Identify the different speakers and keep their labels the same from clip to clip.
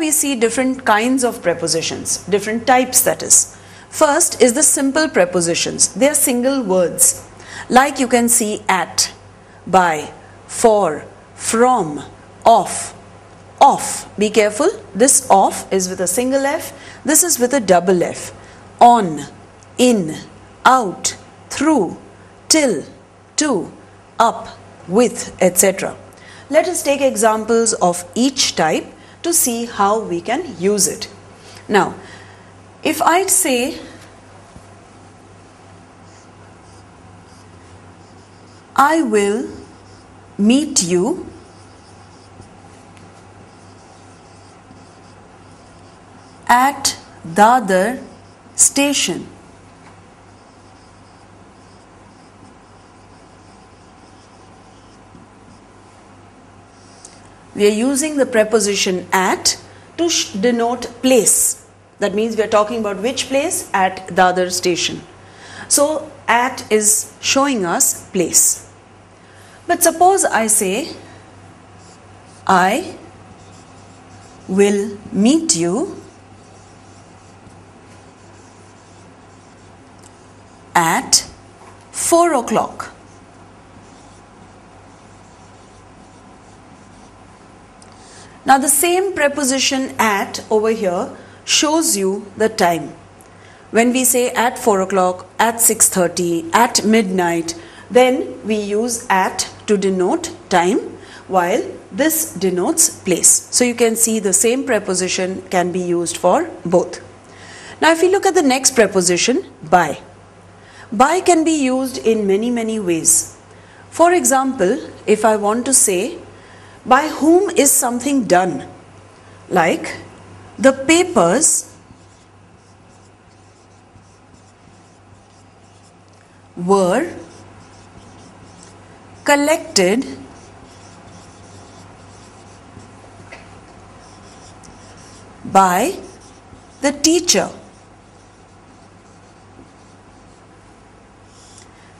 Speaker 1: we see different kinds of prepositions, different types that is. First is the simple prepositions. They are single words. Like you can see at, by, for, from, of, off. Be careful. This off is with a single F. This is with a double F. On, in, out, through, till, to, up, with, etc. Let us take examples of each type to see how we can use it. Now, if I say I will meet you at Dadar station. We are using the preposition at to denote place. That means we are talking about which place? At Dadar station. So, at is showing us place. But suppose I say, I will meet you at 4 o'clock. Now, the same preposition at over here shows you the time. When we say at 4 o'clock, at 6.30, at midnight, then we use at to denote time while this denotes place. So you can see the same preposition can be used for both. Now if we look at the next preposition, by. By can be used in many, many ways. For example, if I want to say, by whom is something done? Like, the papers were collected by the teacher.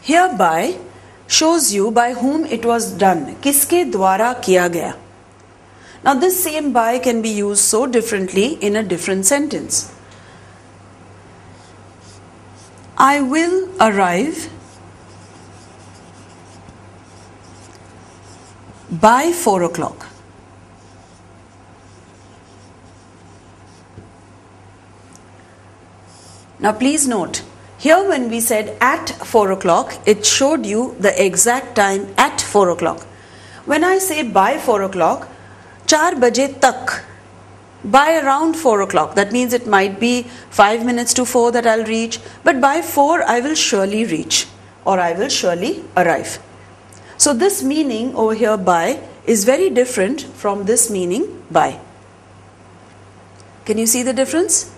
Speaker 1: Hereby shows you by whom it was done, kiske dwara kiya gaya. Now, this same by can be used so differently in a different sentence. I will arrive by 4 o'clock. Now, please note here when we said at 4 o'clock, it showed you the exact time at 4 o'clock. When I say by 4 o'clock, 4 baje tak, by around 4 o'clock, that means it might be 5 minutes to 4 that I'll reach, but by 4 I will surely reach or I will surely arrive. So this meaning over here by is very different from this meaning by. Can you see the difference?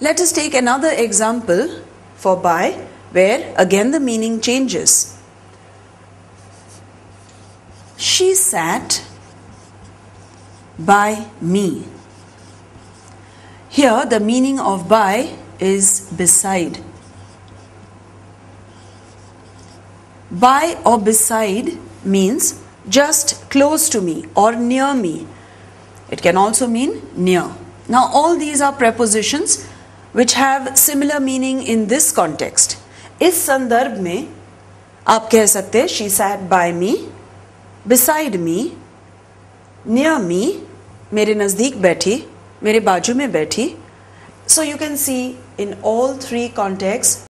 Speaker 1: Let us take another example for by where again the meaning changes. She sat by me. Here the meaning of by is beside. By or beside means just close to me or near me. It can also mean near. Now, all these are prepositions which have similar meaning in this context इस संदर्भ में आप कह सकते हैं she sat by me beside me near me मेरे नज़दीक बैठी, मेरे बाजू में बैठी. So you can see in all three context